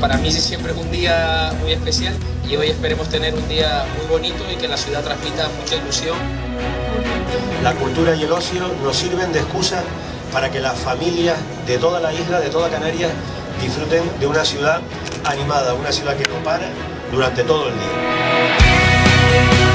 para mí siempre es un día muy especial y hoy esperemos tener un día muy bonito y que la ciudad transmita mucha ilusión. La cultura y el ocio nos sirven de excusa para que las familias de toda la isla, de toda Canarias, disfruten de una ciudad animada, una ciudad que no para durante todo el día.